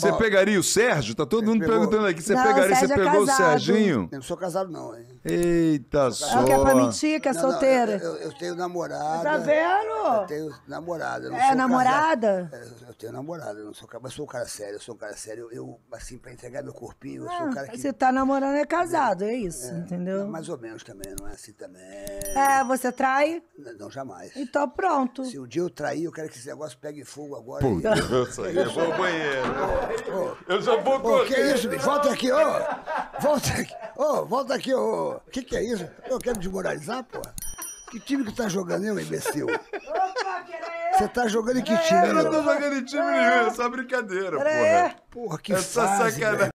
Você pegaria o Sérgio? Tá todo mundo pegou. perguntando aqui. Você Não, pegaria, o você Sérgio é pegou o casado. Serginho? Eu não sou casado, não, hein? Eita só. Ela quer pra mentir que é Não, não, solteira. eu, eu tenho namorada. Tá Eu vendo? tenho namorada. eu não É sou namorada? casado. É, Eu tenho namorada, eu não sou casado. Mas sou um cara sério, eu sou um cara sério. Eu, eu, assim, pra entregar meu corpinho, eu sou um cara Ah, que. Você tá namorando é casado, é isso, entendeu? Mais ou menos também, não é assim também. É, você trai? Não, não, jamais. Então pronto. Se um dia eu trair, eu quero que esse negócio pegue fogo agora. Puta, eu saí, eu vou ao banheiro. Eu já vou Ô, que correr. isso, bicho? Volta aqui, ô! Volta aqui, ô, volta aqui, ô! O que, que é isso? Eu quero desmoralizar, porra? Que time que tá jogando, hein, ô imbecil? Você tá jogando em que time, Eu não tô jogando em time nenhum, é só brincadeira, Pera porra. Porra, que É fase, sacanagem. velho.